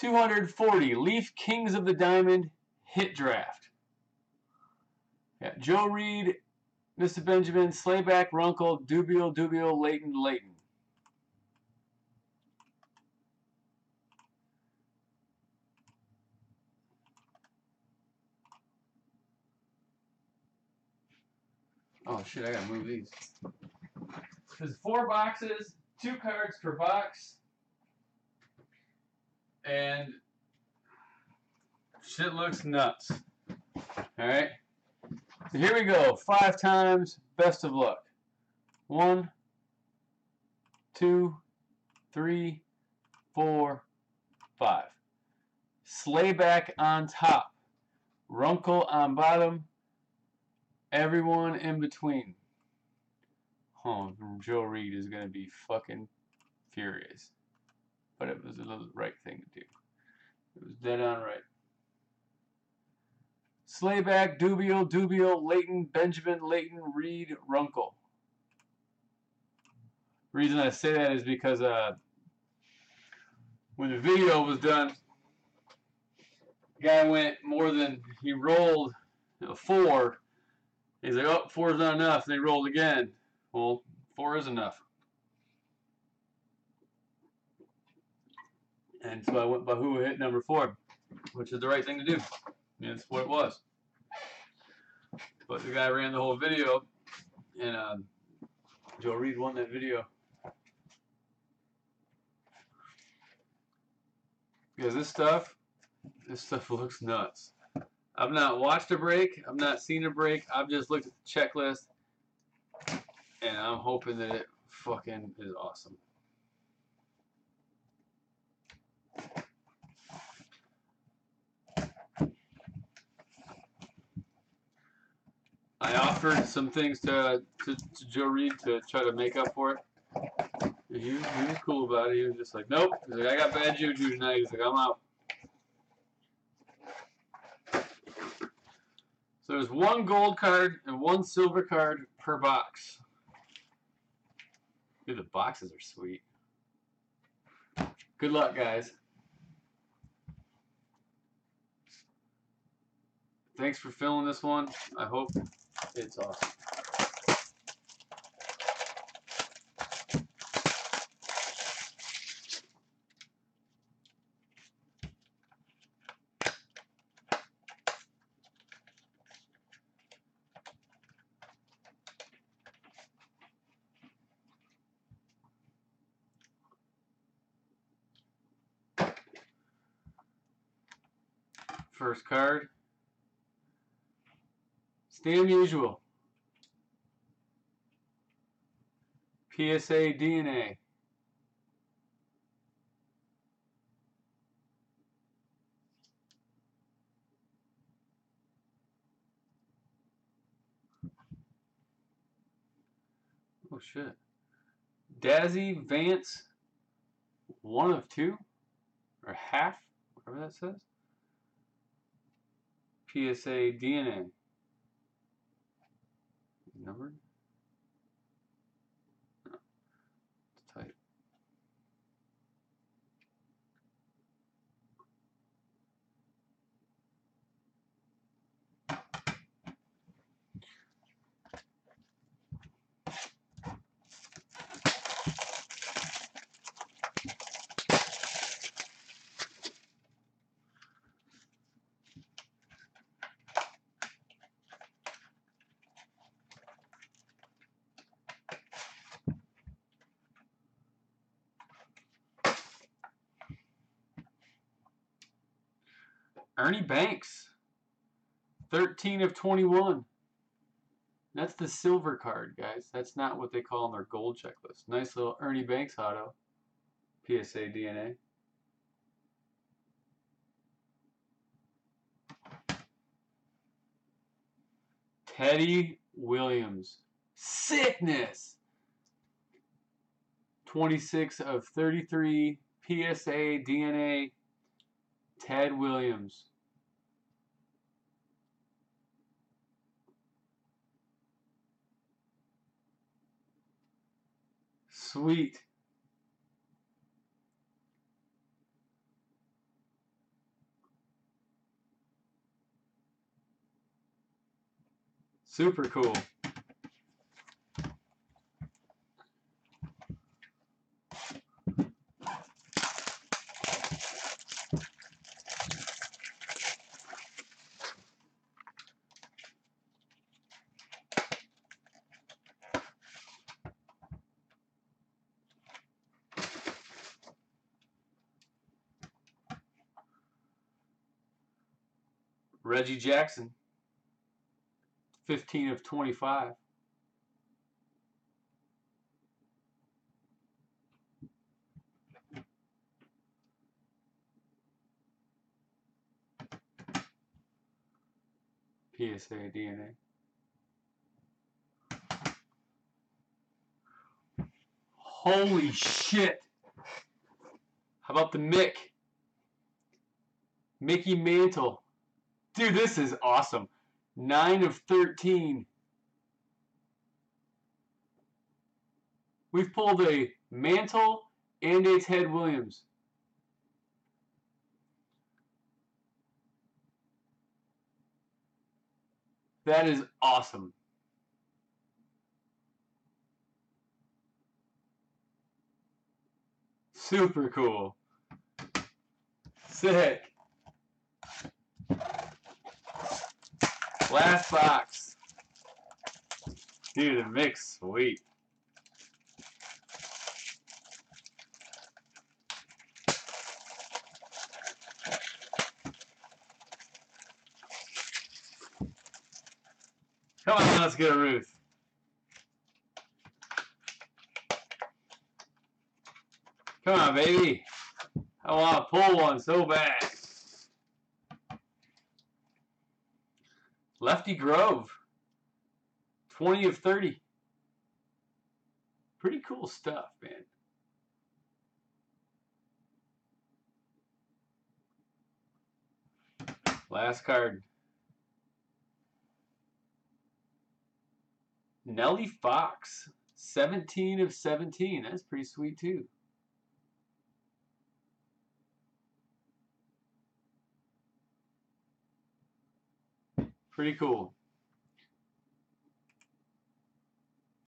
240, Leaf Kings of the Diamond Hit Draft. Yeah, Joe Reed, Mr. Benjamin, Slayback, Runkle, Dubio, Dubio, Layton, Layton. Oh shit, I gotta move these. There's four boxes, two cards per box. And shit looks nuts. Alright. So here we go. Five times. Best of luck. One, two, three, four, five. Slayback on top. Runkle on bottom. Everyone in between. Oh, Joe Reed is going to be fucking furious. But it was the right thing to do. It was dead on right. Slayback, Dubio, Dubio, Layton, Benjamin, Layton, Reed, Runkle. The reason I say that is because uh, when the video was done, the guy went more than, he rolled a four. He's like, oh, four is not enough. And he rolled again. Well, four is enough. And so I went by who hit number four, which is the right thing to do. And that's what it was. But the guy ran the whole video, and uh, Joe Reed won that video. Because this stuff, this stuff looks nuts. I've not watched a break. I've not seen a break. I've just looked at the checklist, and I'm hoping that it fucking is awesome. Offered some things to, to, to Joe Reed to try to make up for it. He, he was cool about it. He was just like, nope. He's like, I got bad juju tonight. He's like, I'm out. So there's one gold card and one silver card per box. Dude, the boxes are sweet. Good luck, guys. Thanks for filling this one. I hope it's awesome. First card. Stan Musial. PSA DNA. Oh shit. Dazzy Vance, one of two, or half, whatever that says. PSA DNA. Numbered? Ernie Banks. 13 of 21. That's the silver card, guys. That's not what they call on their gold checklist. Nice little Ernie Banks auto. PSA DNA. Teddy Williams. Sickness! 26 of 33 PSA DNA. Ted Williams. Sweet. Super cool. Reggie Jackson, 15 of 25. PSA DNA. Holy shit! How about the Mick? Mickey Mantle. Dude, this is awesome. 9 of 13. We've pulled a Mantle and a Ted Williams. That is awesome. Super cool. Sick. Last box. Dude, the mix, sweet. Come on, let's get a Ruth. Come on, baby. I want to pull one so bad. Lefty Grove. 20 of 30. Pretty cool stuff, man. Last card. Nellie Fox. 17 of 17. That's pretty sweet, too. Pretty cool.